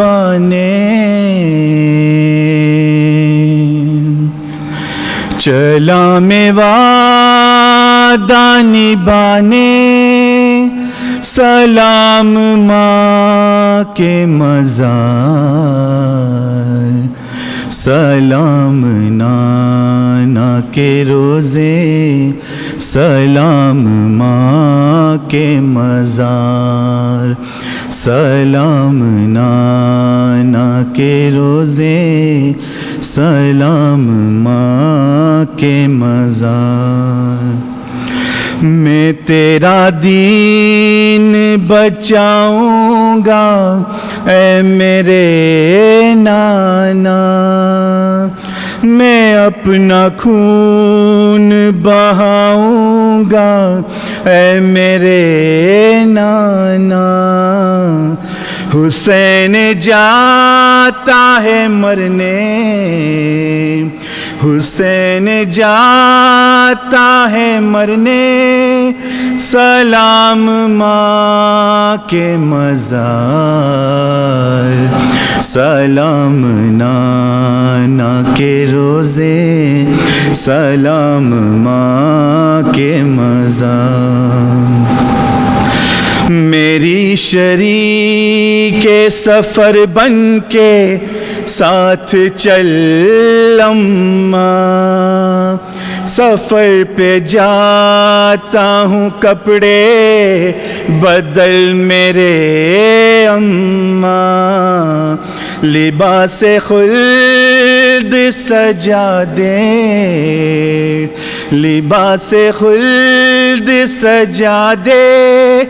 بانے چلا میں وعدہ بانے سلام ماں کے مزار۔ سلام نانا کے روزے۔ سلام ماں کے مزار۔ سلام نانا کے روزے، سلام ماں کے مزار میں تیرا دین بچاؤں گا، اے میرے نانا۔ میں اپنا خون بہاؤں گا اے میرے نانا، حسین جاتا ہے مرنے۔ حسین جاتا ہے مرنے۔ سلام ماں کے مزار۔ سلام روزے، سلام ماں کے مزار میری شریک سفر بن کے ساتھ چل اماں سفر پہ جاتا ہوں کپڑے بدل میرے اماں لباس خل خلد سجا دے، لباس خلد سجا دے،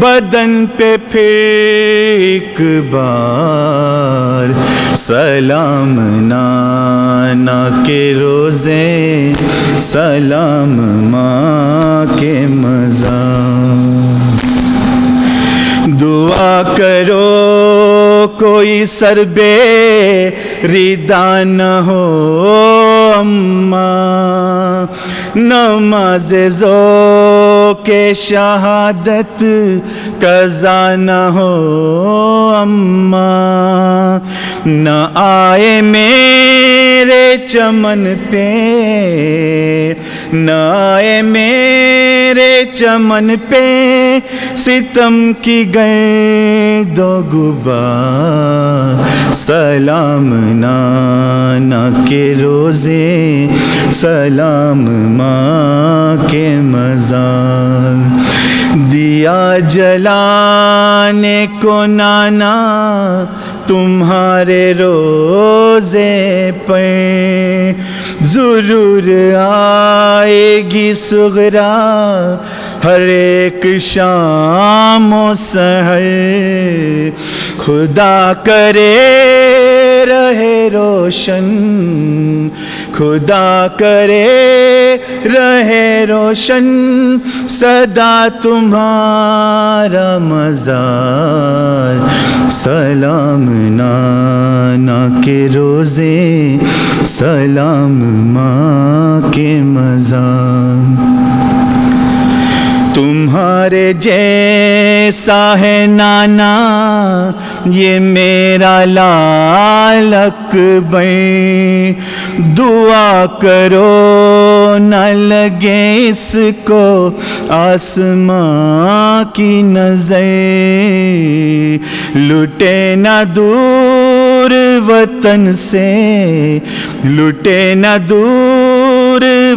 بدن پہ پھر بار، سلام نانا کے روزے، سلام ماں کے مزار دعا کرو کوئی سر بے ردا نہ ہو اماں نماز زو کے شہادت، قضا نہ ہو اماں نہ آئے میرے چمن پہ، نہ آئے میرے چمن پہ ستم کی گئے دو گبا۔ سلام نانا کے روزے، سلام ماں کے مزار دیا جلانے کو نانا، تمہارے روزے پر۔ ضرور آئے گی سغرا۔ ہر ایک شام و سحر خدا کرے رہے روشن، خدا کرے رہے روشن، صدا تمہارا مزار۔ سلام نانا کے روزے، سلام ماں کے مزار۔ تمہارے جیسا ہے نانا، یہ میرا لال اکبر۔ دعا کرو نہ لگے اس کو آسماں کی نظر۔ لٹے نہ دور وطن سے، لٹے نہ دور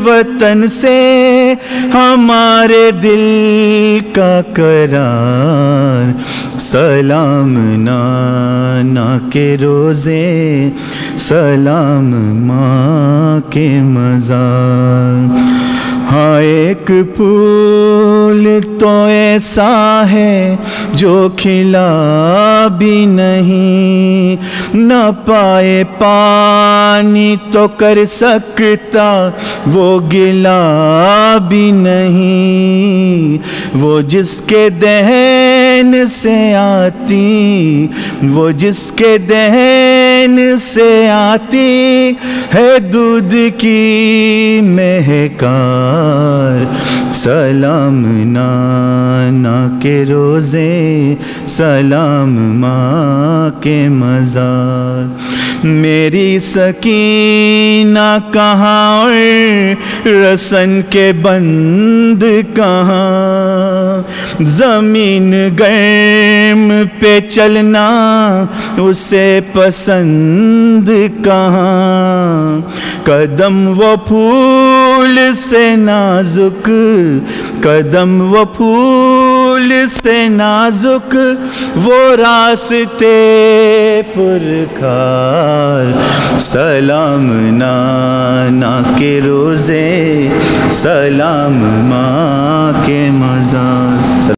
وطن سے ہمارے دل کا قرار۔ سلام نانا کے روزے، سلام ماں کے مزار۔ ہاں ایک پھول تو ایسا ہے جو کھلا بھی نہیں۔ نہ پائے پانی تو کر سکتا، وہ گلا بھی نہیں۔ وہ جس کے دہن سے آتی، وہ جس کے دہن سے آتی ہے دودھ کی مہکار۔ سلام نانا کے روزے سلام ماں کے مزار۔ میری سکینہ کہاں اور رسن کے بند کہاں؟ زمین گرم پہ چلنا اسے پسند کہاں؟ قدم و پھول سے نازک، قدم و پھول سے نازک وہ راستے پرکار سلام نانا کے روزے سلام ماں کے مزار